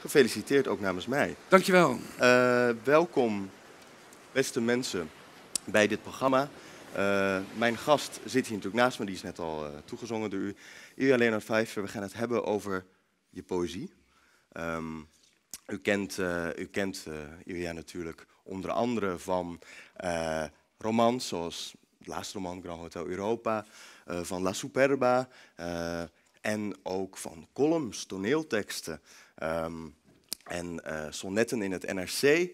Gefeliciteerd ook namens mij. Dankjewel. Uh, welkom, beste mensen, bij dit programma. Uh, mijn gast zit hier natuurlijk naast me, die is net al uh, toegezongen door u. Ilja Leonard Vijver, we gaan het hebben over je poëzie. Um, u kent, u kent Ilja natuurlijk onder andere van romans zoals het laatste roman Grand Hotel Europa, van La Superba en ook van columns, toneelteksten. Um, en uh, sonnetten in het NRC.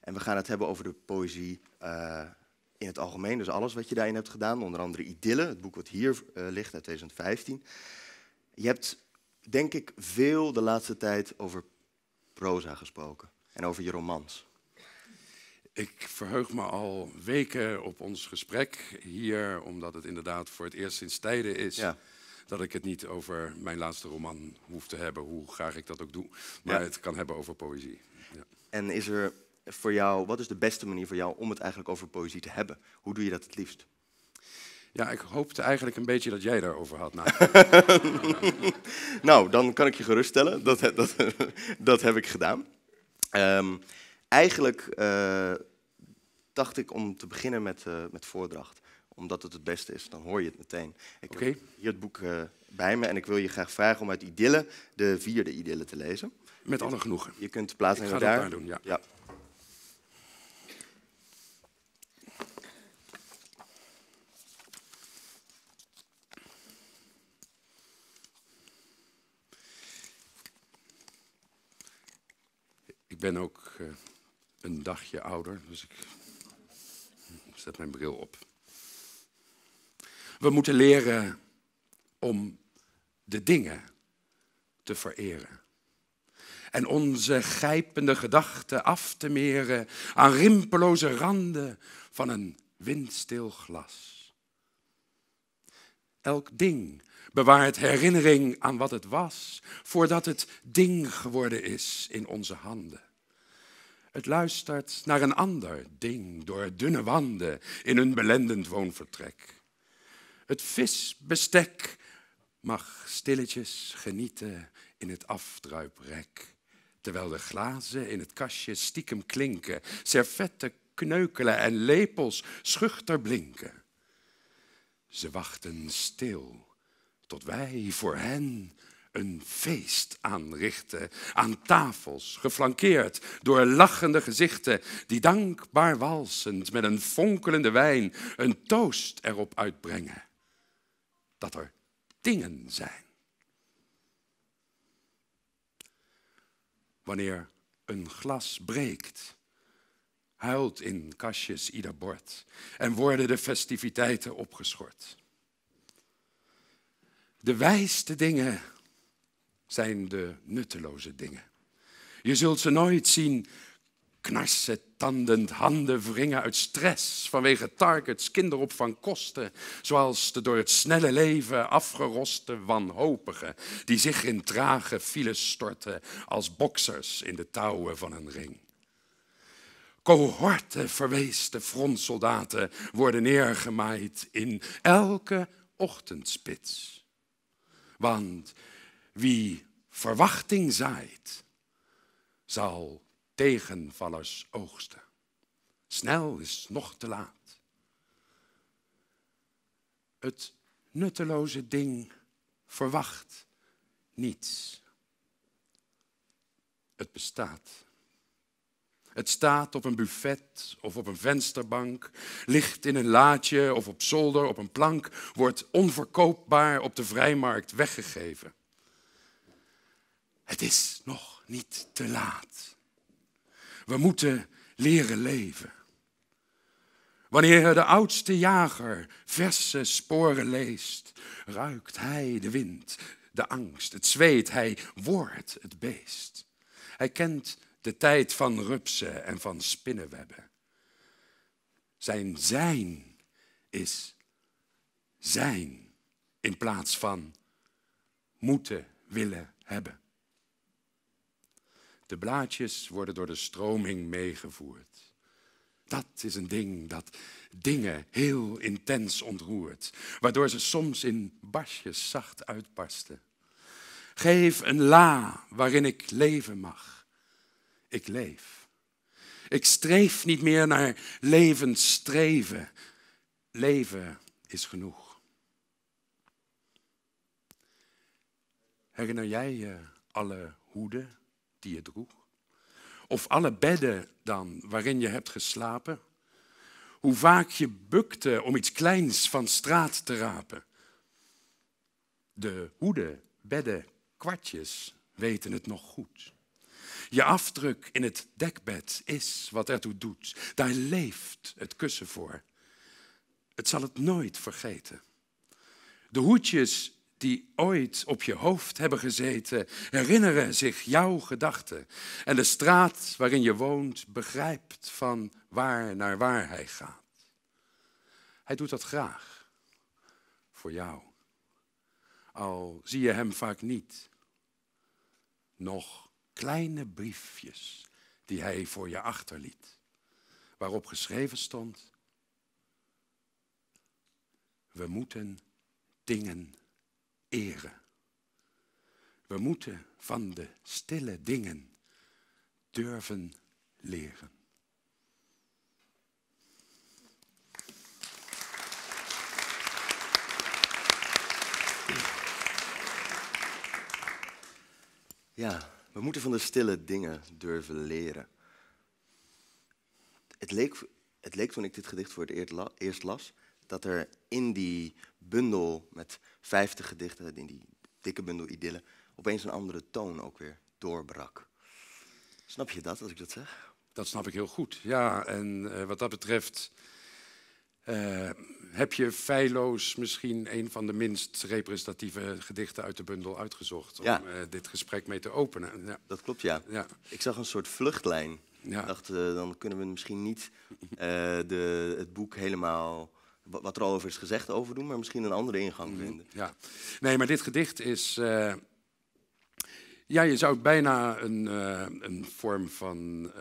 En we gaan het hebben over de poëzie uh, in het algemeen. Dus alles wat je daarin hebt gedaan. Onder andere Idylle, het boek wat hier uh, ligt uit 2015. Je hebt, denk ik, veel de laatste tijd over proza gesproken. En over je romans. Ik verheug me al weken op ons gesprek hier, omdat het inderdaad voor het eerst sinds tijden is. Ja dat ik het niet over mijn laatste roman hoef te hebben, hoe graag ik dat ook doe, maar het kan hebben over poëzie. Ja. En is er voor jou, wat is de beste manier voor jou om het eigenlijk over poëzie te hebben? Hoe doe je dat het liefst? Ja, ik hoopte eigenlijk een beetje dat jij daarover had. Nou, nou dan kan ik je geruststellen. Dat, dat, dat heb ik gedaan. Um, eigenlijk uh, dacht ik om te beginnen met, uh, met voordracht omdat het het beste is. Dan hoor je het meteen. Ik heb hier het boek uh, bij me en ik wil je graag vragen om uit Idylle de vierde Idylle te lezen. Met alle genoegen. Je kunt plaatsnemen daar. daar doen, ja. ja. Ik ben ook uh, een dagje ouder, dus ik zet mijn bril op. We moeten leren om de dingen te vereren. En onze grijpende gedachten af te meren aan rimpeloze randen van een windstil glas. Elk ding bewaart herinnering aan wat het was, voordat het ding geworden is in onze handen. Het luistert naar een ander ding door dunne wanden in een belendend woonvertrek. Het visbestek mag stilletjes genieten in het afdruiprek. Terwijl de glazen in het kastje stiekem klinken, servetten kneukelen en lepels schuchter blinken. Ze wachten stil tot wij voor hen een feest aanrichten. Aan tafels, geflankeerd door lachende gezichten, die dankbaar walsend met een fonkelende wijn een toast erop uitbrengen dat er dingen zijn. Wanneer een glas breekt, huilt in kastjes ieder bord en worden de festiviteiten opgeschort. De wijste dingen zijn de nutteloze dingen. Je zult ze nooit zien knarsen, tandend, handen wringen uit stress vanwege targets, kinderopvangkosten, zoals de door het snelle leven afgeroste wanhopigen die zich in trage files storten als boksers in de touwen van een ring. Cohorten verweeste frontsoldaten worden neergemaaid in elke ochtendspits. Want wie verwachting zaait, zal tegenvallers oogsten. Snel is nog te laat. Het nutteloze ding verwacht niets. Het bestaat. Het staat op een buffet of op een vensterbank, ligt in een laadje of op zolder op een plank, wordt onverkoopbaar op de vrijmarkt weggegeven. Het is nog niet te laat. We moeten leren leven. Wanneer de oudste jager verse sporen leest, ruikt hij de wind, de angst, het zweet, hij wordt het beest. Hij kent de tijd van rupsen en van spinnenwebben. Zijn zijn is zijn in plaats van moeten willen hebben. De blaadjes worden door de stroming meegevoerd. Dat is een ding dat dingen heel intens ontroert, waardoor ze soms in basjes zacht uitbarsten. Geef een la waarin ik leven mag. Ik leef. Ik streef niet meer naar levensstreven. Leven is genoeg. Herinner jij je alle hoeden die je droeg? Of alle bedden dan waarin je hebt geslapen? Hoe vaak je bukte om iets kleins van straat te rapen? De hoeden, bedden, kwartjes weten het nog goed. Je afdruk in het dekbed is wat ertoe doet. Daar leeft het kussen voor. Het zal het nooit vergeten. De hoedjes die ooit op je hoofd hebben gezeten, herinneren zich jouw gedachten. En de straat waarin je woont begrijpt van waar naar waar hij gaat. Hij doet dat graag voor jou. Al zie je hem vaak niet. Nog kleine briefjes die hij voor je achterliet, waarop geschreven stond: We moeten dingen eren. We moeten van de stille dingen durven leren. Ja, we moeten van de stille dingen durven leren. Het leek, het leek toen ik dit gedicht voor het eerst las, dat er in die bundel met vijftig gedichten, in die dikke bundel idyllen, opeens een andere toon ook weer doorbrak. Snap je dat als ik dat zeg? Dat snap ik heel goed, ja. En uh, wat dat betreft uh, heb je feilloos misschien een van de minst representatieve gedichten uit de bundel uitgezocht om ja. uh, dit gesprek mee te openen. Ja. Dat klopt, ja. ja. Ik zag een soort vluchtlijn. Ja. Ik dacht, dan kunnen we misschien niet de, het boek helemaal wat er al over is gezegd over doen, maar misschien een andere ingang mhm. vinden. Ja, nee, maar dit gedicht is. Uh, ja, je zou het bijna een, uh, een vorm van uh,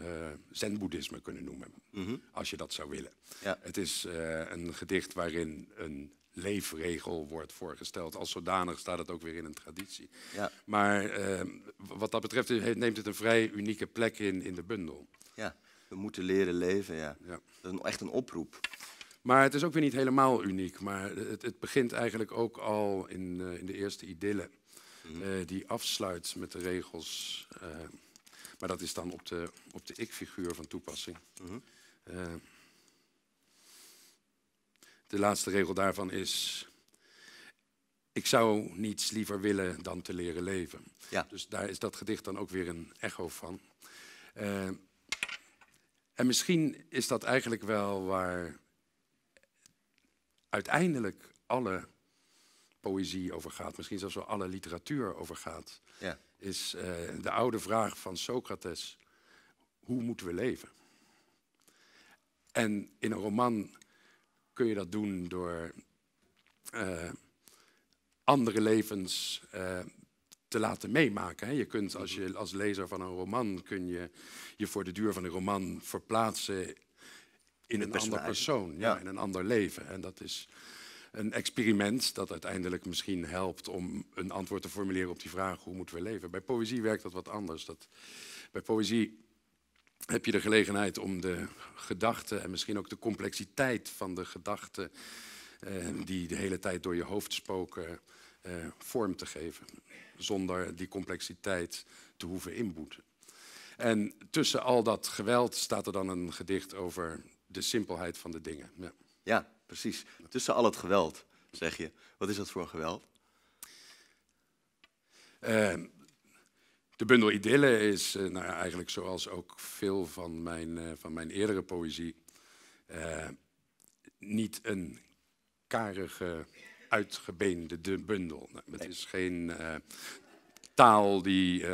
zen-boeddhisme kunnen noemen, mm -hmm. als je dat zou willen. Ja. Het is een gedicht waarin een leefregel wordt voorgesteld. Als zodanig staat het ook weer in een traditie. Ja. Maar wat dat betreft neemt het een vrij unieke plek in in de bundel. Ja, we moeten leren leven, ja. ja. Dat is echt een oproep. Maar het is ook weer niet helemaal uniek. Maar het, het begint eigenlijk ook al in, uh, in de eerste idylle. Mm uh, die afsluit met de regels. Uh, maar dat is dan op de, op de ik-figuur van toepassing. Mm -hmm. de laatste regel daarvan is. Ik zou niets liever willen dan te leren leven. Ja. Dus daar is dat gedicht dan ook weer een echo van. en misschien is dat eigenlijk wel waar uiteindelijk alle poëzie over gaat, misschien zelfs wel alle literatuur over gaat, ja. is uh, de oude vraag van Socrates: hoe moeten we leven? En in een roman kun je dat doen door uh, andere levens uh, te laten meemaken. Hè. Je kunt als, je, als lezer van een roman kun je je voor de duur van een roman verplaatsen in een ander persoon, ja, in een ander leven. En dat is een experiment dat uiteindelijk misschien helpt om een antwoord te formuleren op die vraag hoe moeten we leven. Bij poëzie werkt dat wat anders. Dat, bij poëzie heb je de gelegenheid om de gedachten en misschien ook de complexiteit van de gedachten eh, die de hele tijd door je hoofd spoken eh, vorm te geven, zonder die complexiteit te hoeven inboeten. En tussen al dat geweld staat er dan een gedicht over de simpelheid van de dingen. Ja. ja, precies. Tussen al het geweld, zeg je. Wat is dat voor geweld? Uh, de bundel Idylle is uh, nou ja, eigenlijk zoals ook veel van mijn, uh, van mijn eerdere poëzie uh, niet een karige, uitgebeende de bundel. Nou, het is geen taal die...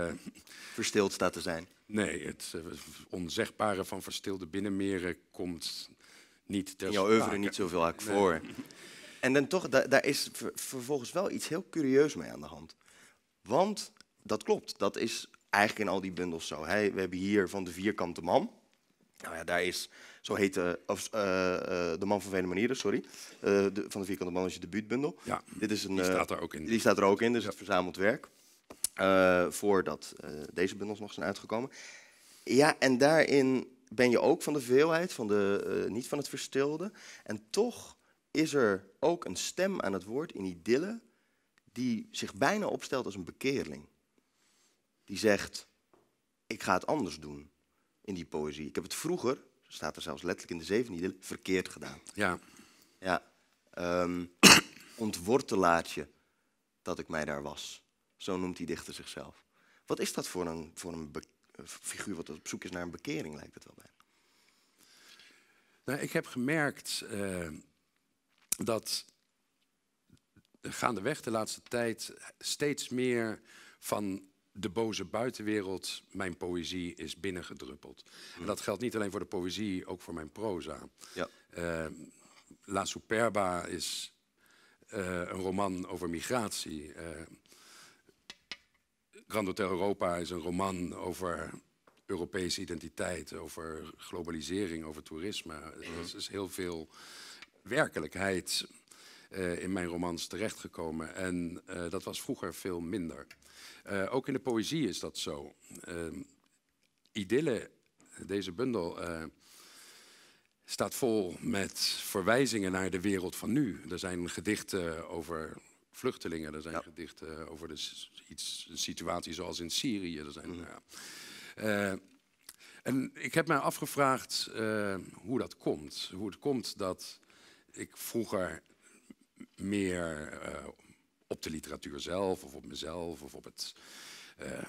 Verstild staat te zijn. Nee, het uh, onzegbare van verstilde binnenmeren komt niet ter In jouw oeuvre niet zoveel nee. voor. En dan toch, da daar is vervolgens wel iets heel curieus mee aan de hand. Want dat klopt, dat is eigenlijk in al die bundels zo. Hey, we hebben hier van de vierkante man. Nou ja, daar is, zo heet uh, uh, de man van vele manieren, sorry. Uh, de, van de vierkante man is je debuutbundel. Ja, Dit is een, die staat er ook in. Die staat er ook in, dus ja. het verzameld werk. Eh, voordat eh, deze bundels nog zijn uitgekomen. Ja, en daarin ben je ook van de veelheid, van de, eh, niet van het verstilde. En toch is er ook een stem aan het woord in Idylle die zich bijna opstelt als een bekeerling. Die zegt, ik ga het anders doen in die poëzie. Ik heb het vroeger, staat er zelfs letterlijk in de zevende Idylle, verkeerd gedaan. Ja, Ja, ehm ontwortelaartje dat ik mij daar was. Zo noemt die dichter zichzelf. Wat is dat voor een, voor een eh, figuur wat op zoek is naar een bekering, lijkt het wel bij. Nou, ik heb gemerkt eh, dat gaandeweg de laatste tijd steeds meer van de boze buitenwereld mijn poëzie is binnengedruppeld. En dat geldt niet alleen voor de poëzie, ook voor mijn proza. Ja. Eh, La Superba is een roman over migratie. Grand Hotel Europa is een roman over Europese identiteit, over globalisering, over toerisme. Er is heel veel werkelijkheid eh, in mijn romans terechtgekomen. En eh, dat was vroeger veel minder. Eh, ook in de poëzie is dat zo. Ehm Idylle, deze bundel, staat vol met verwijzingen naar de wereld van nu. Er zijn gedichten over vluchtelingen, er zijn Ja. gedichten over de, iets, een situatie zoals in Syrië. Er zijn, Mhm. ja. Eh, en ik heb mij afgevraagd eh, hoe dat komt. Hoe het komt dat ik vroeger meer eh, op de literatuur zelf, of op mezelf, of op het eh,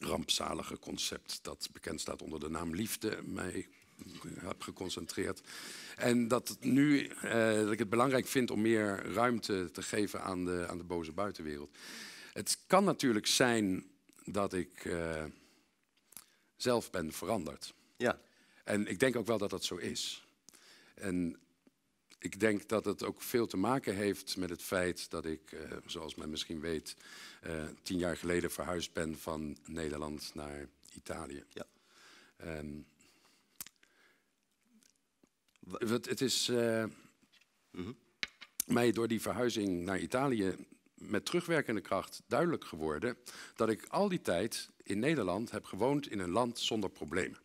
rampzalige concept dat bekend staat onder de naam liefde, mij heb geconcentreerd. En dat nu eh, dat ik het belangrijk vind om meer ruimte te geven aan de, aan de boze buitenwereld. Het kan natuurlijk zijn dat ik eh, zelf ben veranderd. Ja, En ik denk ook wel dat dat zo is. En ik denk dat het ook veel te maken heeft met het feit dat ik, eh, zoals men misschien weet, tien jaar geleden verhuisd ben van Nederland naar Italië. Ja. En het, het is eh, Mhm. mij door die verhuizing naar Italië met terugwerkende kracht duidelijk geworden dat ik al die tijd in Nederland heb gewoond in een land zonder problemen.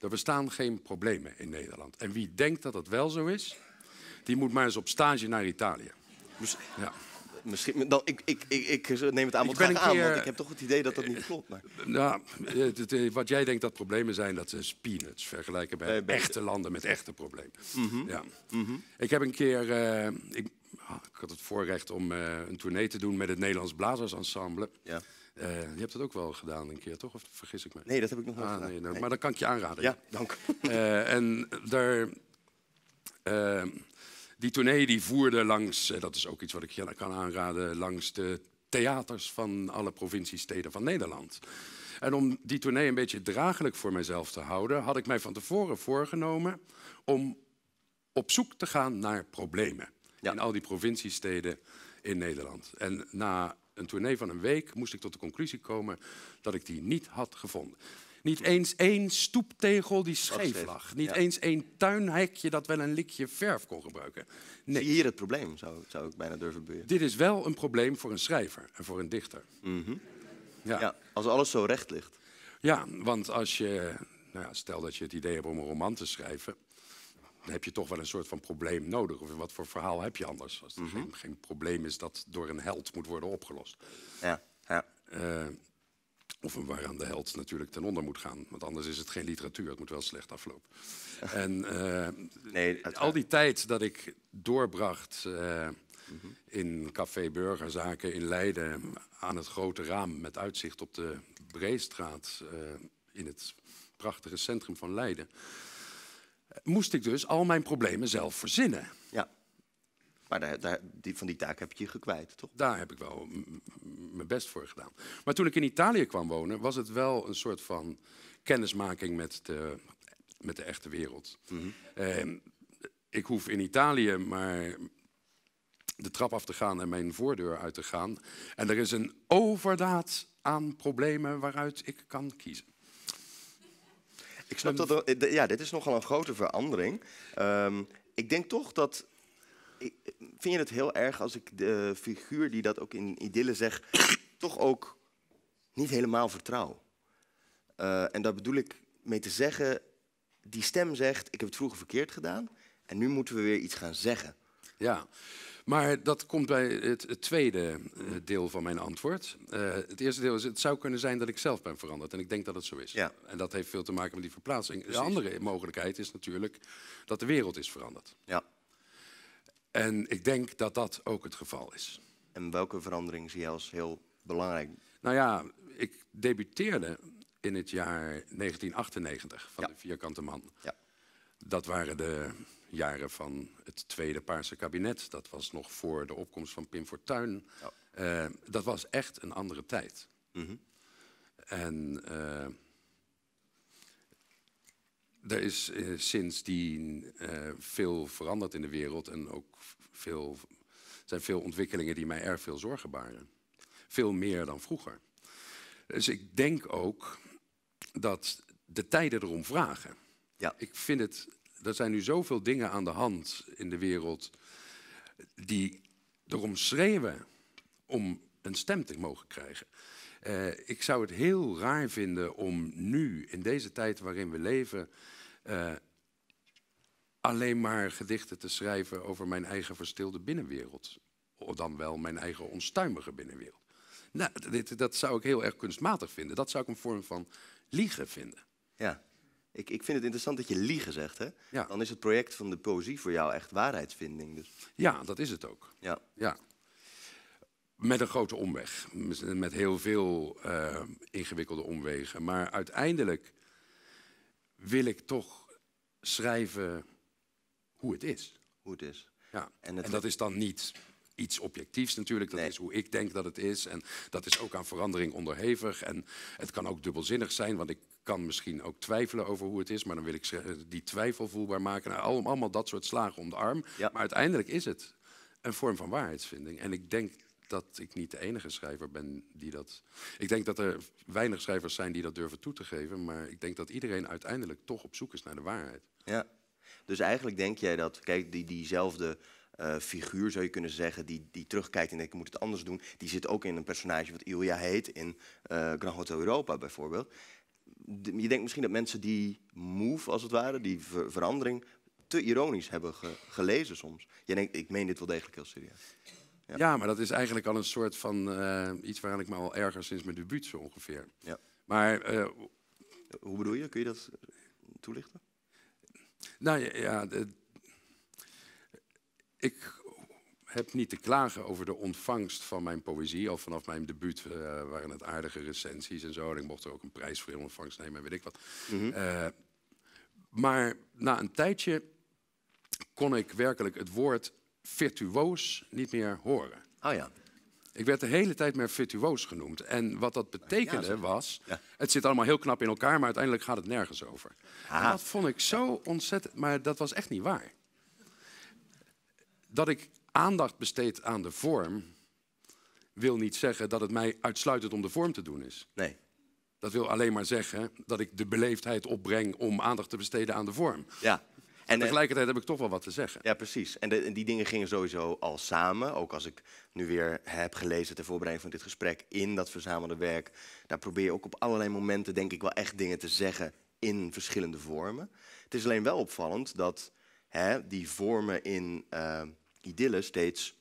Er bestaan geen problemen in Nederland. En wie denkt dat dat wel zo is, die moet maar eens op stage naar Italië. Mis- Ja. Misschien, dan, ik, ik, ik, ik neem het aan, Ik wat ben graag een aan, want ik heb toch het idee dat dat niet klopt. Maar, Nou, wat jij denkt dat problemen zijn, dat is peanuts. Vergelijken bij bij- echte landen met echte problemen. Mhm. Ja. Ik heb een keer, eh, ik, ah, ik had het voorrecht om eh, een tournee te doen met het Nederlands Blazersensemble. ja. Eh, je hebt dat ook wel gedaan een keer, toch? Of vergis ik me? Nee, dat heb ik nog nooit Ah, gedaan. nee, nou, Nee. Maar dat kan ik je aanraden. Ja, dank. En daar, die tournee die voerde langs, eh, dat is ook iets wat ik je kan aanraden, langs de theaters van alle provinciesteden van Nederland. En om die tournee een beetje draaglijk voor mijzelf te houden, had ik mij van tevoren voorgenomen om op zoek te gaan naar problemen Ja. in al die provinciesteden in Nederland. En na een tournee van een week moest ik tot de conclusie komen dat ik die niet had gevonden. Niet eens één stoeptegel die scheef lag. Niet ja. eens één tuinhekje dat wel een likje verf kon gebruiken. Nee, Zie je hier het probleem, zou, zou ik bijna durven beweren. dit is wel een probleem voor een schrijver en voor een dichter. Mhm. Ja. Ja, als alles zo recht ligt. Ja, want als je, nou ja, stel dat je het idee hebt om een roman te schrijven, dan heb je toch wel een soort van probleem nodig. Of wat voor verhaal heb je anders? Als er geen, geen probleem is dat door een held moet worden opgelost. Ja, ja. Eh, of een waaraan de held natuurlijk ten onder moet gaan. Want anders is het geen literatuur, het moet wel slecht aflopen. en eh, Nee, al die tijd dat ik doorbracht eh, in Café Burgerzaken in Leiden... aan het grote raam met uitzicht op de Breestraat... eh, in het prachtige centrum van Leiden... moest ik dus al mijn problemen zelf verzinnen. ja. Maar daar, daar, die, van die taak heb je je gekwijt, toch? Daar heb ik wel mijn best voor gedaan. Maar toen ik in Italië kwam wonen, was het wel een soort van kennismaking met de, met de echte wereld. Ehm, ik hoef in Italië maar de trap af te gaan en mijn voordeur uit te gaan. En er is een overdaad aan problemen waaruit ik kan kiezen. Ik snap dat. eh, Ja, dit is nogal een grote verandering. Ehm, ik denk toch dat. Vind je het heel erg als ik de figuur die dat ook in Idylle zeg, toch ook niet helemaal vertrouw. Eh, en daar bedoel ik mee te zeggen, die stem zegt, ik heb het vroeger verkeerd gedaan en nu moeten we weer iets gaan zeggen. Ja, maar dat komt bij het, het tweede eh, deel van mijn antwoord. Eh, het eerste deel is, het zou kunnen zijn dat ik zelf ben veranderd. En ik denk dat het zo is. Ja. En dat heeft veel te maken met die verplaatsing. De andere mogelijkheid is natuurlijk dat de wereld is veranderd. Ja. En ik denk dat dat ook het geval is. En welke verandering zie je als heel belangrijk? Nou ja, ik debuteerde in het jaar 1998 van Ja. de Vierkante Man. Ja. Dat waren de jaren van het tweede Paarse kabinet. Dat was nog voor de opkomst van Pim Fortuyn. Ja. Eh, dat was echt een andere tijd. Mhm. En eh, er is eh, sindsdien eh, veel veranderd in de wereld en ook veel, zijn veel ontwikkelingen die mij erg veel zorgen baren. Veel meer dan vroeger. Dus ik denk ook dat de tijden erom vragen. Ja. Ik vind het, er zijn nu zoveel dingen aan de hand in de wereld die erom schreeuwen om een stem te mogen krijgen. Eh, ik zou het heel raar vinden om nu, in deze tijd waarin we leven, eh, alleen maar gedichten te schrijven over mijn eigen verstilde binnenwereld. Of dan wel mijn eigen onstuimige binnenwereld. Nou, dit, dat zou ik heel erg kunstmatig vinden. Dat zou ik een vorm van liegen vinden. Ja. Ik, ik vind het interessant dat je liegen zegt. Hè? Ja. Dan is het project van de poëzie voor jou echt waarheidsvinding. Dus, Ja, dat is het ook. ja. Ja. Met een grote omweg. Met heel veel eh, ingewikkelde omwegen. Maar uiteindelijk wil ik toch schrijven hoe het is. Hoe het is. Ja. En dat is dan niet iets objectiefs natuurlijk. Dat Nee. is hoe ik denk dat het is. En dat is ook aan verandering onderhevig. En het kan ook dubbelzinnig zijn, want ik kan misschien ook twijfelen over hoe het is. Maar dan wil ik ze- die twijfel voelbaar maken. Nou, al- allemaal dat soort slagen om de arm. Ja. Maar uiteindelijk is het een vorm van waarheidsvinding. En ik denk dat ik niet de enige schrijver ben die dat. Ik denk dat er weinig schrijvers zijn die dat durven toe te geven. Maar ik denk dat iedereen uiteindelijk toch op zoek is naar de waarheid. Ja. Dus eigenlijk denk jij dat, kijk, die, diezelfde eh, figuur zou je kunnen zeggen, die, die terugkijkt en denkt, ik moet het anders doen, die zit ook in een personage wat Ilja heet in eh Grand Hotel Europa bijvoorbeeld. Je denkt misschien dat mensen die move, als het ware, die ver- verandering, te ironisch hebben ge- gelezen soms. Je denkt, ik meen dit wel degelijk heel serieus. Ja. Ja. maar dat is eigenlijk al een soort van eh, iets waaraan ik me al erger sinds mijn debuut zo ongeveer. Ja. Maar eh, Hoe bedoel je? Kun je dat toelichten? nou ja, ja, de- ik heb niet te klagen over de ontvangst van mijn poëzie. Al vanaf mijn debuut eh, waren het aardige recensies en zo. En ik mocht er ook een prijs voor in ontvangst nemen en weet ik wat. Eh, maar na een tijdje kon ik werkelijk het woord virtuoos niet meer horen. Oh ja. Ik werd de hele tijd maar virtuoos genoemd. En wat dat betekende was, Ja. het zit allemaal heel knap in elkaar, maar uiteindelijk gaat het nergens over. Aha. dat vond ik zo ontzettend, maar dat was echt niet waar. Dat ik aandacht besteed aan de vorm, wil niet zeggen dat het mij uitsluitend om de vorm te doen is. Nee. Dat wil alleen maar zeggen dat ik de beleefdheid opbreng om aandacht te besteden aan de vorm. Ja. En, eh, Tegelijkertijd heb ik toch wel wat te zeggen. Ja, precies. En, de- en die dingen gingen sowieso al samen. Ook als ik nu weer heb gelezen ter voorbereiding van dit gesprek in dat verzamelde werk. Daar probeer je ook op allerlei momenten, denk ik, wel echt dingen te zeggen in verschillende vormen. Het is alleen wel opvallend dat hè, die vormen in idylle steeds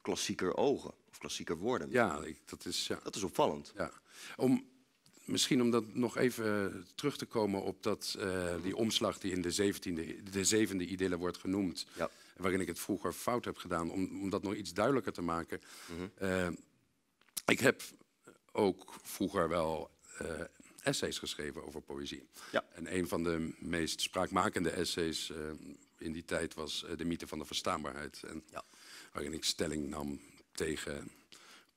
klassieker ogen of klassieker worden. Ja, ik, dat is... Ja. Dat is opvallend. Ja. Om, misschien om dat nog even terug te komen op dat, eh, die omslag die in de, 17e, de zevende idylle wordt genoemd. Ja. Waarin ik het vroeger fout heb gedaan, om, om dat nog iets duidelijker te maken. Mhm. Eh, ik heb ook vroeger wel eh, essays geschreven over poëzie. Ja. En een van de meest spraakmakende essays in die tijd was De mythe van de verstaanbaarheid. En Ja. Waarin ik stelling nam tegen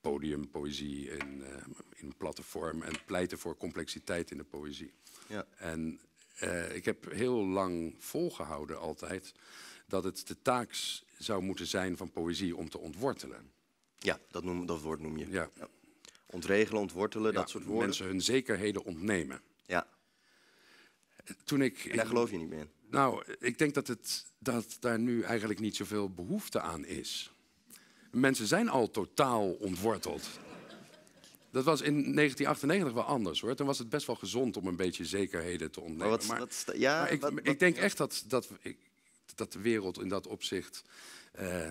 podiumpoëzie in, eh, in platte vorm en pleiten voor complexiteit in de poëzie. Ja. En eh, ik heb heel lang volgehouden altijd dat het de taak zou moeten zijn van poëzie om te ontwortelen. Ja, dat, noem, dat woord noem je. Ja. Ontregelen, ontwortelen, dat soort woorden. Mensen hun zekerheden ontnemen. Ja, Toen ik, en daar geloof je niet meer in. Nou, ik denk dat, het, dat daar nu eigenlijk niet zoveel behoefte aan is. Mensen zijn al totaal ontworteld. Dat was in 1998 wel anders hoor. Toen was het best wel gezond om een beetje zekerheden te ontdekken. Maar wat, Maar- sta- ja, maar ik, wat- wat- ik denk echt dat, dat, ik, dat de wereld in dat opzicht. eh,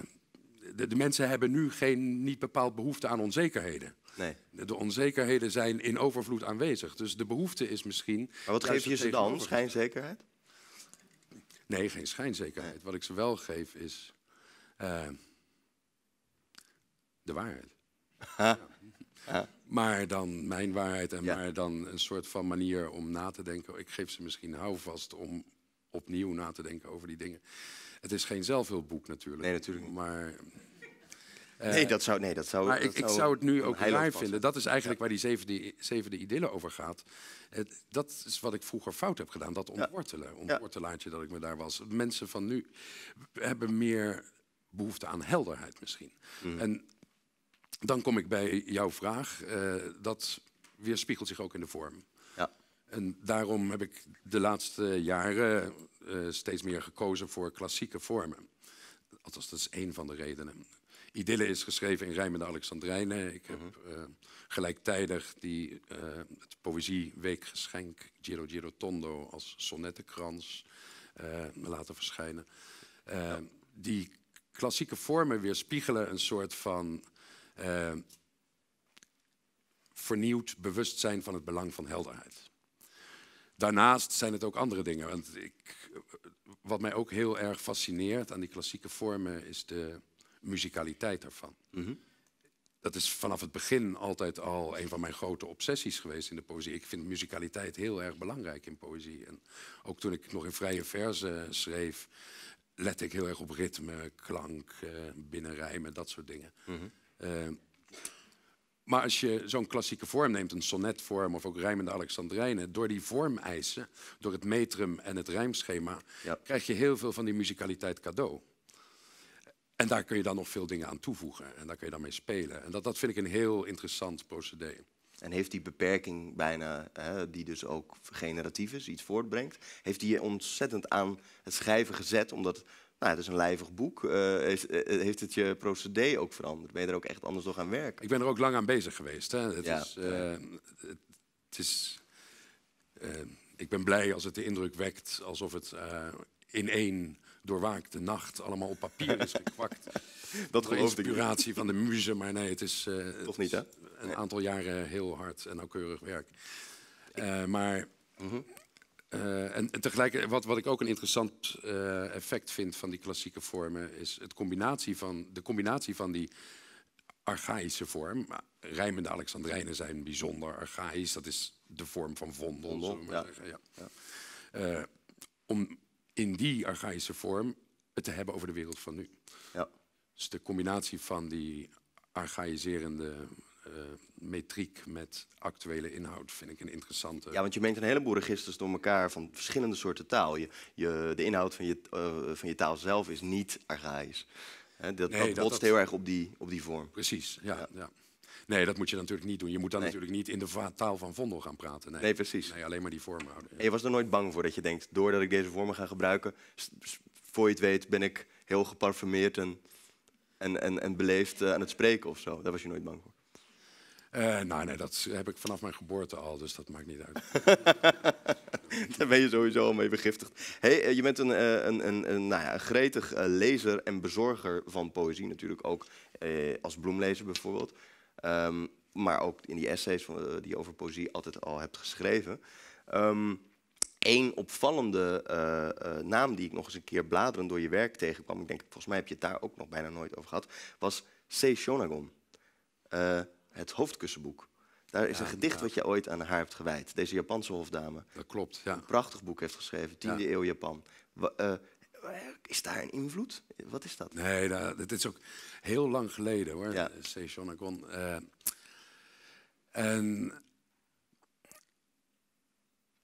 de, de mensen hebben nu geen niet bepaald behoefte aan onzekerheden. Nee. De, de onzekerheden zijn in overvloed aanwezig. Dus de behoefte is misschien. Maar wat geef je ze dan? Schijnzekerheid? Nee, geen schijnzekerheid. Wat ik ze wel geef is. eh, de waarheid. Ja. Maar dan mijn waarheid en Ja. maar dan een soort van manier om na te denken. Ik geef ze misschien houvast om opnieuw na te denken over die dingen. Het is geen zelfhulpboek natuurlijk. Nee, natuurlijk niet. Maar, nee, dat zou, nee, dat zou. maar dat ik, ik zou het nu ook raar vinden. Dat is eigenlijk waar die zevende, zevende idylle over gaat. Het, dat is wat ik vroeger fout heb gedaan. Dat ontwortelen. Ontwortelaartje dat ik me daar was. Mensen van nu hebben meer behoefte aan helderheid misschien. Mm. En dan kom ik bij jouw vraag. eh, dat weerspiegelt zich ook in de vorm. Ja. En daarom heb ik de laatste jaren eh, steeds meer gekozen voor klassieke vormen. Althans, dat is één van de redenen. Idylle is geschreven in rijmende Alexandrijnen. Ik heb eh, gelijktijdig die, eh, het Poëzieweekgeschenk Giro Giro Tondo als sonnettenkrans me laten verschijnen. Die klassieke vormen weerspiegelen een soort van eh, vernieuwd bewustzijn van het belang van helderheid. Daarnaast zijn het ook andere dingen. Want ik, wat mij ook heel erg fascineert aan die klassieke vormen is de muzikaliteit ervan. Dat is vanaf het begin altijd al een van mijn grote obsessies geweest in de poëzie. Ik vind muzikaliteit heel erg belangrijk in poëzie. En ook toen ik nog in vrije verzen schreef, lette ik heel erg op ritme, klank, eh, binnenrijmen, dat soort dingen. Eh, maar als je zo'n klassieke vorm neemt, een sonnetvorm of ook rijmende Alexandrijnen, door die vormeisen, door het metrum en het rijmschema, Ja. krijg je heel veel van die muzikaliteit cadeau. En daar kun je dan nog veel dingen aan toevoegen en daar kun je dan mee spelen. En dat, dat vind ik een heel interessant procedé. En heeft die beperking bijna, hè, die dus ook generatief is, iets voortbrengt, heeft die je ontzettend aan het schrijven gezet, omdat nou, het is een lijvig boek, eh, heeft, eh, heeft het je procedé ook veranderd? Ben je er ook echt anders door gaan werken? Ik ben er ook lang aan bezig geweest. Hè. Het Ja. is, eh, het, is, eh, ik ben blij als het de indruk wekt alsof het eh, in één doorwaakte nacht allemaal op papier is gekwakt. Dat geloof ik inspiratie van de muze, maar nee, het is, eh, Toch niet, hè? een aantal jaren heel hard en nauwkeurig werk. Eh, maar Mhm. Eh, en, en tegelijk, wat, wat ik ook een interessant eh, effect vind van die klassieke vormen, is het combinatie van, de combinatie van die archaïsche vorm. Rijmende Alexandrijnen zijn bijzonder archaïs, dat is de vorm van Vondel. Maar ja. ja. Eh, om in die archaïsche vorm het te hebben over de wereld van nu. Ja. Dus de combinatie van die archaïserende eh, metriek met actuele inhoud vind ik een interessante. Ja, want je meent een heleboel registers door elkaar van verschillende soorten taal. Je, je, de inhoud van je, eh, van je taal zelf is niet archaïs. Dat, Nee, dat botst dat- heel erg op die, op die vorm. Precies, ja, ja. Nee, dat moet je natuurlijk niet doen. Je moet dan Nee. natuurlijk niet in de taal van Vondel gaan praten. Nee, Nee, precies. Nee, alleen maar die vorm houden. ja. En je was er nooit bang voor dat je denkt, doordat ik deze vormen ga gebruiken, voor je het weet ben ik heel geparfumeerd en, en, en, en beleefd eh, aan het spreken of zo. Daar was je nooit bang voor. Eh, nou, nee, dat heb ik vanaf mijn geboorte al, dus dat maakt niet uit. Daar ben je sowieso al mee begiftigd. Hey, eh, je bent een, eh, een, een, een, nou ja, gretig lezer en bezorger van poëzie. Natuurlijk ook eh, als bloemlezer bijvoorbeeld. Ehm, maar ook in die essays die je over poëzie altijd al hebt geschreven. Eén opvallende eh, eh, naam die ik nog eens een keer bladerend door je werk tegenkwam... ik denk, volgens mij heb je het daar ook nog bijna nooit over gehad... was C. Shonagon, het hoofdkussenboek. Daar is Ja, een gedicht ja. wat je ooit aan haar hebt gewijd. Deze Japanse hofdame Dat klopt, ja. een prachtig boek heeft geschreven, 10e Ja. eeuw Japan. Eh, is daar een invloed? Wat is dat? Nee, dat, het is ook heel lang geleden hoor, Ja. C. Shonagon. Eh, en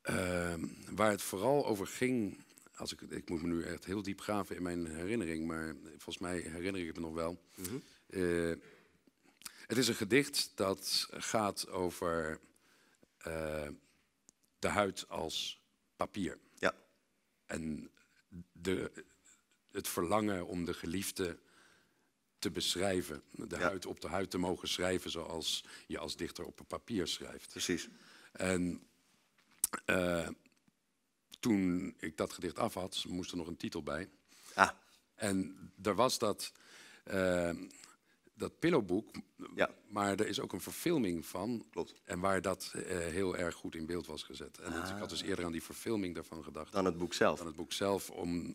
ehm, waar het vooral over ging, als ik, ik moet me nu echt heel diep graven in mijn herinnering, maar volgens mij herinner ik het me nog wel. Eh, het is een gedicht dat gaat over eh, de huid als papier. Ja, En de, het verlangen om de geliefde te beschrijven. De Ja. huid op de huid te mogen schrijven zoals je als dichter op een papier schrijft. Precies. En eh, toen ik dat gedicht af had, moest er nog een titel bij. Ah, En er was dat, eh, dat pillowboek, ja, maar er is ook een verfilming van. klopt. En waar dat eh, heel erg goed in beeld was gezet. En ik had dus eerder aan die verfilming daarvan gedacht Dan het boek zelf. dan het boek zelf. Om,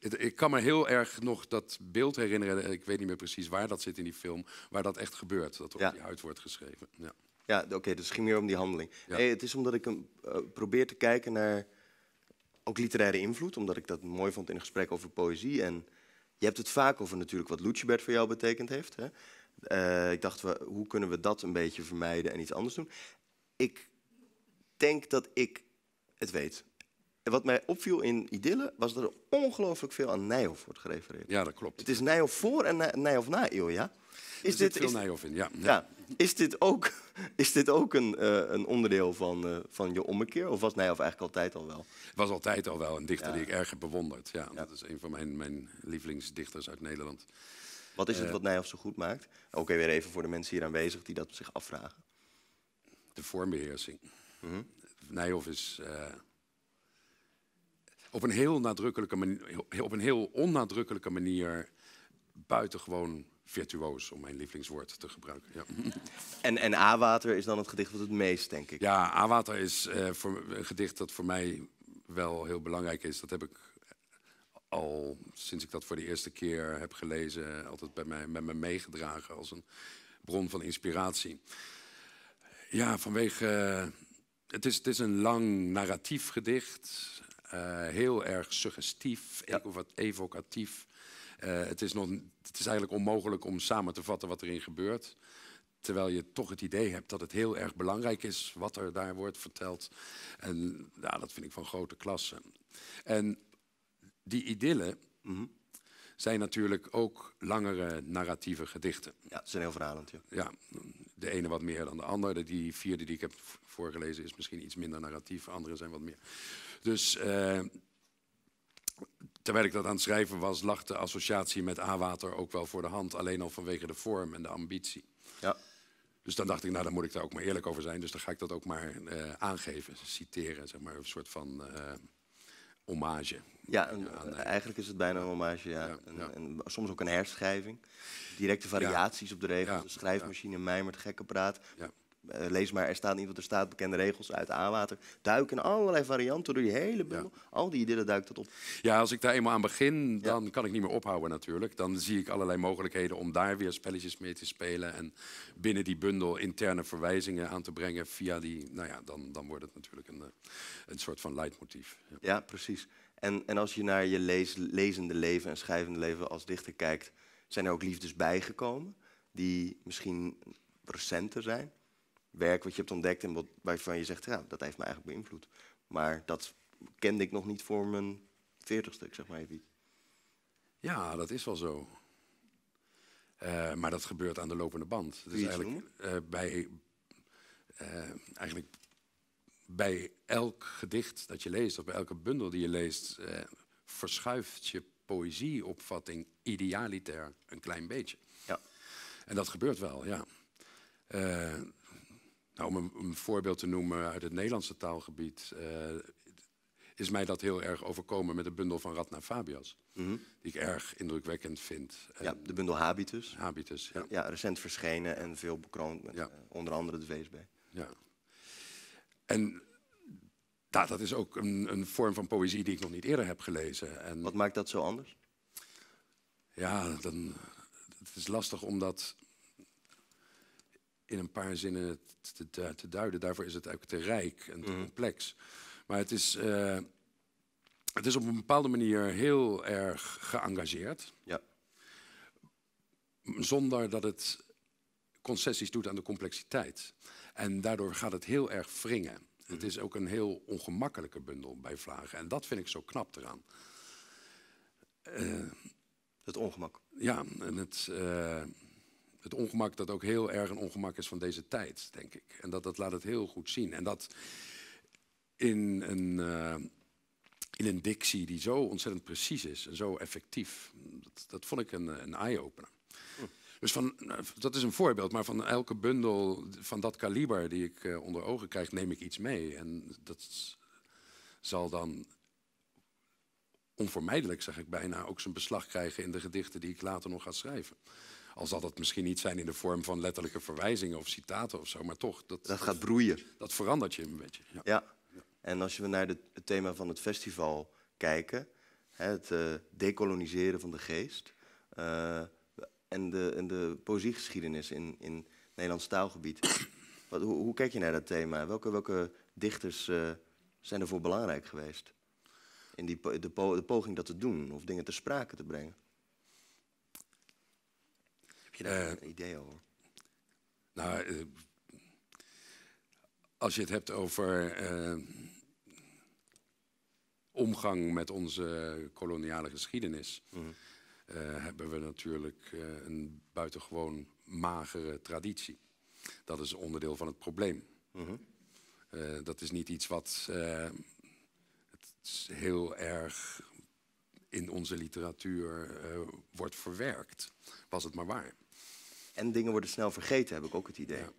het- ik kan me heel erg nog dat beeld herinneren. Ik weet niet meer precies waar dat zit in die film. Waar dat echt gebeurt. Dat op Ja. die huid wordt geschreven. Ja. Ja, oké, dus het ging meer om die handeling. Ja. Nee, het is omdat ik hem, eh, probeer te kijken naar ook literaire invloed, omdat ik dat mooi vond in een gesprek over poëzie. En je hebt het vaak over natuurlijk wat Lucebert voor jou betekend heeft. Hè? Eh, ik dacht, we, hoe kunnen we dat een beetje vermijden en iets anders doen? Ik denk dat ik het weet. En wat mij opviel in Idylle was dat er ongelooflijk veel aan Nijhoff wordt gerefereerd. ja, dat klopt. Het is Nijhoff voor en Nij- Nijhoff na Ilja. Is zit dit, veel is, in, ja. ja. Is dit ook, is dit ook een, eh, een onderdeel van, eh, van je ommekeer? Of was Nijhoff eigenlijk altijd al wel? Het was altijd al wel een dichter Ja. die ik erg heb bewonderd. Ja, Dat is een van mijn, mijn lievelingsdichters uit Nederland. Wat Eh. is het wat Nijhoff zo goed maakt? Oké, weer even voor de mensen hier aanwezig die dat zich afvragen. De vormbeheersing. Mhm. Nijhoff is eh, op een heel nadrukkelijke manier, op een heel onnadrukkelijke manier buitengewoon virtuoos, om mijn lievelingswoord te gebruiken. Ja, En, en A-water is dan het gedicht wat het meest, denk ik. ja Awater is eh, voor, een gedicht dat voor mij wel heel belangrijk is. Dat heb ik al sinds ik dat voor de eerste keer heb gelezen, altijd bij mij, met me meegedragen als een bron van inspiratie. Ja, vanwege. eh, het, is, het is een lang narratief gedicht. eh, heel erg suggestief, evo- evocatief. Eh, het, is nog, het is eigenlijk onmogelijk om samen te vatten wat erin gebeurt. Terwijl je toch het idee hebt dat het heel erg belangrijk is wat er daar wordt verteld. En ja, dat vind ik van grote klasse. En die idyllen zijn natuurlijk ook langere narratieve gedichten. Ja, is een heel verhalend. Ja. Ja, de ene wat meer dan de andere. Die vierde die ik heb voorgelezen is misschien iets minder narratief. Andere zijn wat meer. Dus eh, terwijl ik dat aan het schrijven was, lag de associatie met A-water ook wel voor de hand. Alleen al vanwege de vorm en de ambitie. Ja. Dus dan dacht ik, nou dan moet ik daar ook maar eerlijk over zijn. Dus dan ga ik dat ook maar eh, aangeven, citeren. Zeg maar, een soort van eh hommage. Ja, een- eigenlijk is het bijna een hommage. Ja. Ja, En, ja. en soms ook een herschrijving. Directe variaties op de regels. De schrijfmachine, mijmert, gekke praat. Eh, lees maar, er staat niet wat er staat, bekende regels uit A-water. Duiken allerlei varianten door die hele bundel. Al die idyllen duikt dat op. Ja, als ik daar eenmaal aan begin, dan kan ik niet meer ophouden natuurlijk. Dan zie ik allerlei mogelijkheden om daar weer spelletjes mee te spelen. En binnen die bundel interne verwijzingen aan te brengen via die... Nou ja, dan, dan wordt het natuurlijk een, eh, een soort van leidmotief. Ja. Ja, precies. En, en als je naar je lees, lezende leven en schrijvende leven als dichter kijkt, zijn er ook liefdes bijgekomen die misschien recenter zijn? Werk wat je hebt ontdekt en wat, waarvan je zegt, ja, dat heeft me eigenlijk beïnvloed. Maar dat kende ik nog niet voor mijn veertigste, zeg maar even. Ja, dat is wel zo. Eh, maar dat gebeurt aan de lopende band. Het is eigenlijk eh, bij, eh, eigenlijk bij elk gedicht dat je leest, of bij elke bundel die je leest, verschuift je poëzieopvatting idealitair een klein beetje. Ja. En dat gebeurt wel, ja. Nou, om een, een voorbeeld te noemen uit het Nederlandse taalgebied, eh, is mij dat heel erg overkomen met de bundel van Radna Fabias. Die ik erg indrukwekkend vind. Ja, de bundel Habitus. Habitus, ja. Ja, recent verschenen en veel bekroond met Ja. eh, onder andere de VSB. ja. En ja, dat is ook een, een vorm van poëzie die ik nog niet eerder heb gelezen. En Wat maakt dat zo anders? ja, dan, het is lastig om dat in een paar zinnen te, te, te duiden. Daarvoor is het eigenlijk te rijk en te complex. Maar het is, eh, het is op een bepaalde manier heel erg geëngageerd. Ja. zonder dat het concessies doet aan de complexiteit. En daardoor gaat het heel erg wringen. Het is ook een heel ongemakkelijke bundel bij Vlagen. En dat vind ik zo knap eraan. Het ongemak. Ja, en het, eh, het ongemak dat ook heel erg een ongemak is van deze tijd, denk ik. En dat, dat laat het heel goed zien. En dat in een, eh, in een dictie die zo ontzettend precies is en zo effectief, dat, dat vond ik een, een eye-opener. Dus van, dat is een voorbeeld, maar van elke bundel van dat kaliber die ik eh, onder ogen krijg, neem ik iets mee. En dat zal dan onvermijdelijk, zeg ik bijna, ook zijn beslag krijgen in de gedichten die ik later nog ga schrijven. Al zal dat misschien niet zijn in de vorm van letterlijke verwijzingen of citaten of zo, maar toch. Dat, Dat gaat broeien. dat verandert je een beetje. Ja. Ja. En als we naar de- het thema van het festival kijken, hè, het eh, decoloniseren van de geest eh, en, de, en de poëziegeschiedenis in, in Nederlands taalgebied. Wat, hoe, hoe kijk je naar dat thema? Welke, welke dichters eh, zijn ervoor belangrijk geweest? In die, de, po- de poging dat te doen of dingen ter sprake te brengen? Je daar Eh, een idee over? Nou, eh, als je het hebt over eh, omgang met onze koloniale geschiedenis, Mhm. hebben we natuurlijk een buitengewoon magere traditie. Dat is onderdeel van het probleem. Mhm. Dat is niet iets wat het heel erg in onze literatuur wordt verwerkt. Was het maar waar. En dingen worden snel vergeten, heb ik ook het idee. Ja.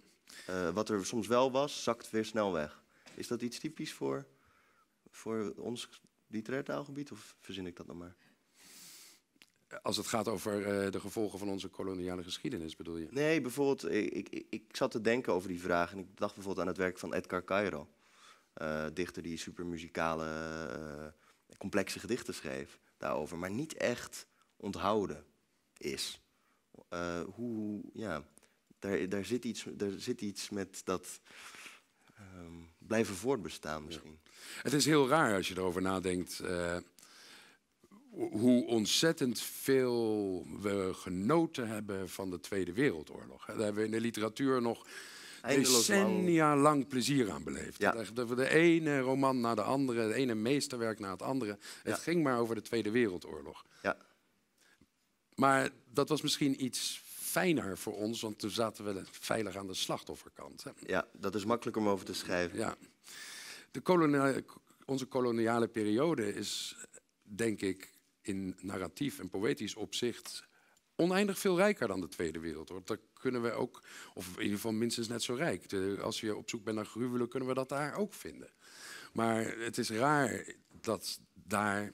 Eh, wat er soms wel was, zakt weer snel weg. Is dat iets typisch voor, voor ons literair taalgebied? Of verzin ik dat nog maar? Als het gaat over eh, de gevolgen van onze koloniale geschiedenis, bedoel je? Nee, bijvoorbeeld, ik, ik, ik, ik zat te denken over die vraag. En ik dacht bijvoorbeeld aan het werk van Edgar Cairo. eh, dichter die supermuzikale, eh, complexe gedichten schreef daarover. Maar niet echt onthouden is. Eh, hoe, ja, daar, daar, zit iets, daar zit iets met dat ehm, blijven voortbestaan misschien. Het is heel raar als je erover nadenkt. eh, hoe ontzettend veel we genoten hebben van de Tweede Wereldoorlog. Daar hebben we in de literatuur nog Eindeloos decennia lang plezier aan beleefd. Ja. We de ene roman na de andere, het ene meesterwerk na het andere. Het Ja. ging maar over de Tweede Wereldoorlog. Ja, Maar dat was misschien iets fijner voor ons, want toen zaten we veilig aan de slachtofferkant. Hè. ja, dat is makkelijker om over te schrijven. Ja. De onze koloniale periode is, denk ik, in narratief en poëtisch opzicht oneindig veel rijker dan de Tweede Wereldoorlog. Daar kunnen we ook, of in ieder geval minstens net zo rijk. De- als je op zoek bent naar gruwelen, kunnen we dat daar ook vinden. Maar het is raar dat daar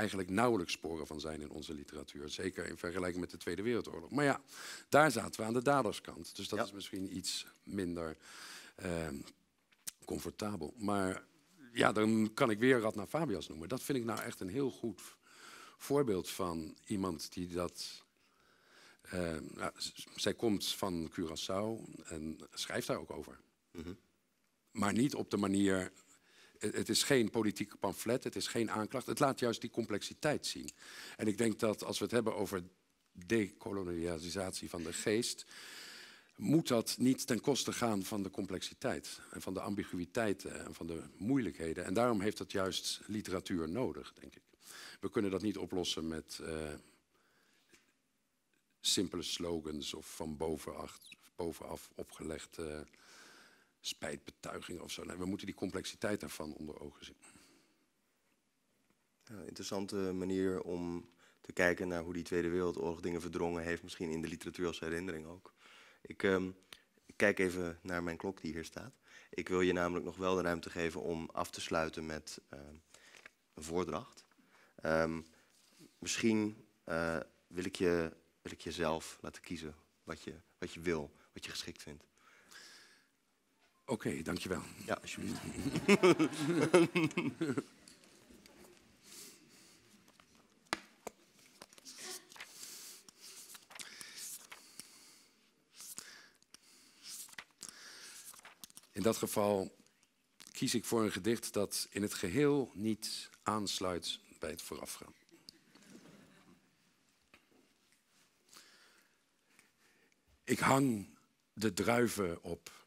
eigenlijk nauwelijks sporen van zijn in onze literatuur. Zeker in vergelijking met de Tweede Wereldoorlog. Maar ja, daar zaten we aan de daderskant. Dus dat Ja. is misschien iets minder ehm, comfortabel. Maar ja, dan kan ik weer Radna Fabias noemen. Dat vind ik nou echt een heel goed voorbeeld van iemand die dat... eh, nou, z- zij komt van Curaçao en schrijft daar ook over. Maar niet op de manier... Het is geen politiek pamflet, het is geen aanklacht. Het laat juist die complexiteit zien. En ik denk dat als we het hebben over dekolonialisatie van de geest moet dat niet ten koste gaan van de complexiteit en van de ambiguïteiten en van de moeilijkheden. En daarom heeft dat juist literatuur nodig, denk ik. We kunnen dat niet oplossen met eh, simpele slogans of van bovenaf, bovenaf opgelegde spijtbetuigingen of zo. Nee, we moeten die complexiteit daarvan onder ogen zien. Ja, interessante manier om te kijken naar hoe die Tweede Wereldoorlog dingen verdrongen heeft, misschien in de literatuur als herinnering ook. Ik, ehm, kijk even naar mijn klok die hier staat. Ik wil je namelijk nog wel de ruimte geven om af te sluiten met ehm, een voordracht. Ehm, misschien eh, wil, ik je, wil ik je zelf laten kiezen wat je, wat je wil, wat je geschikt vindt. Oké, dankjewel. Ja, alsjeblieft. In dat geval kies ik voor een gedicht dat in het geheel niet aansluit bij het voorafgaan. Ik hang de druiven op.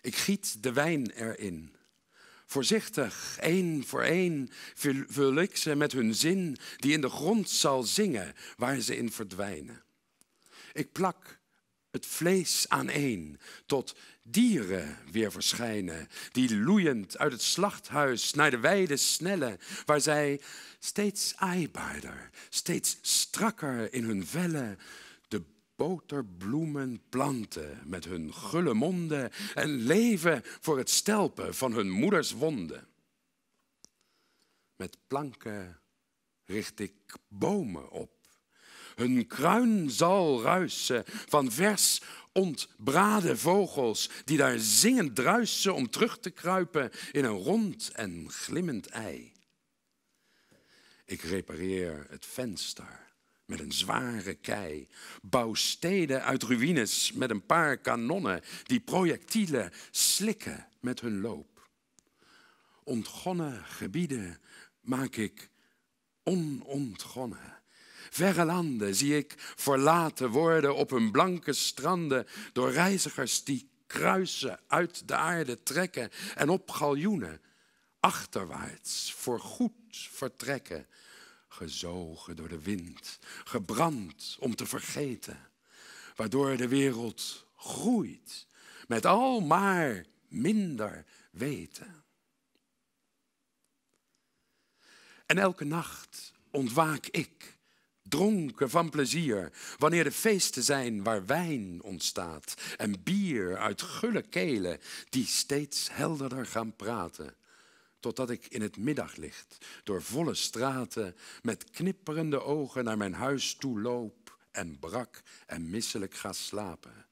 Ik giet de wijn erin. Voorzichtig, één voor één, vul, ik ze met hun zin, die in de grond zal zingen, waar ze in verdwijnen. Ik plak het vlees aaneen, tot dieren weer verschijnen, die loeiend uit het slachthuis naar de weide snellen, waar zij steeds aaibaarder, steeds strakker in hun vellen boterbloemen planten met hun gulle monden en leven voor het stelpen van hun moeders wonden. Met planken richt ik bomen op. Hun kruin zal ruisen van vers ontbraden vogels die daar zingend druisen om terug te kruipen in een rond en glimmend ei. Ik repareer het venster met een zware kei. Bouw steden uit ruïnes met een paar kanonnen die projectielen slikken met hun loop. Ontgonnen gebieden maak ik onontgonnen. Verre landen zie ik verlaten worden op hun blanke stranden door reizigers die kruisen uit de aarde trekken en op galjoenen achterwaarts voorgoed vertrekken gezogen door de wind, gebrand om te vergeten, waardoor de wereld groeit met al maar minder weten. En elke nacht ontwaak ik, dronken van plezier, wanneer de feesten zijn waar wijn ontstaat en bier uit gulle kelen die steeds helderder gaan praten totdat ik in het middaglicht door volle straten met knipperende ogen naar mijn huis toe loop en brak en misselijk ga slapen.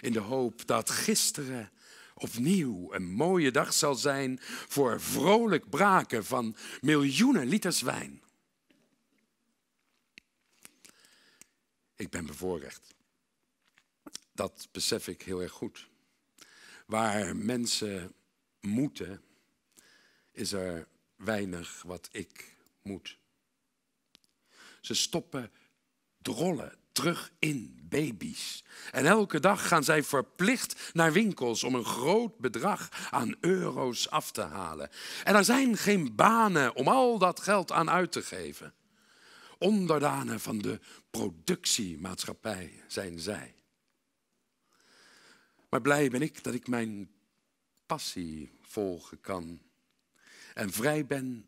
In de hoop dat gisteren opnieuw een mooie dag zal zijn voor vrolijk braken van miljoenen liters wijn. Ik ben bevoorrecht. Dat besef ik heel erg goed. Waar mensen moeten is er weinig wat ik moet. Ze stoppen drollen terug in baby's. En elke dag gaan zij verplicht naar winkels om een groot bedrag aan euro's af te halen. En er zijn geen banen om al dat geld aan uit te geven. Onderdanen van de productiemaatschappij zijn zij. Maar blij ben ik dat ik mijn passie volgen kan en vrij ben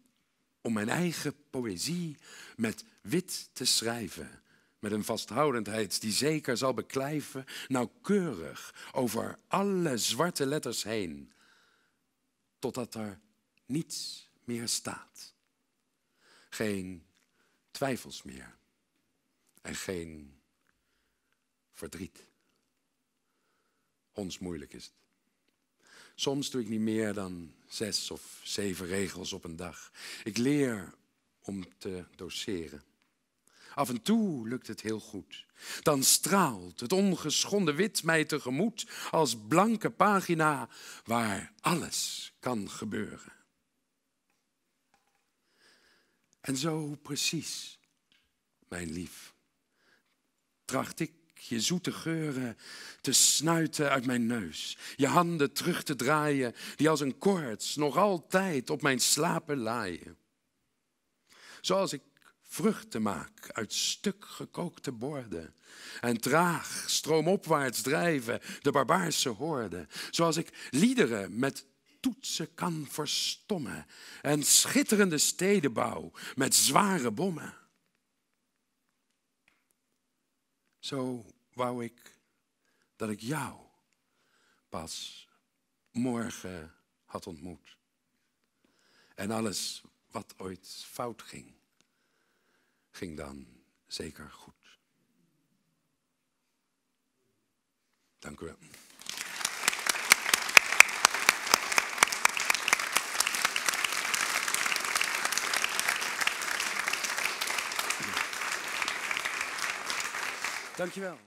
om mijn eigen poëzie met wit te schrijven. Met een vasthoudendheid die zeker zal beklijven, nauwkeurig over alle zwarte letters heen, totdat er niets meer staat. Geen twijfels meer en geen verdriet. Ons moeilijk is het. Soms doe ik niet meer dan zes of zeven regels op een dag. Ik leer om te doseren. Af en toe lukt het heel goed. Dan straalt het ongeschonden wit mij tegemoet als blanke pagina waar alles kan gebeuren. En zo precies, mijn lief, tracht ik je zoete geuren te snuiten uit mijn neus. Je handen terug te draaien, die als een koorts nog altijd op mijn slapen laaien. Zoals ik vruchten maak uit stuk gekookte borden. En traag stroomopwaarts drijven de barbaarse hoorden. Zoals ik liederen met toetsen kan verstommen. En schitterende stedenbouw met zware bommen. Zo wou ik dat ik jou pas morgen had ontmoet. En alles wat ooit fout ging, ging dan zeker goed. Dank u wel.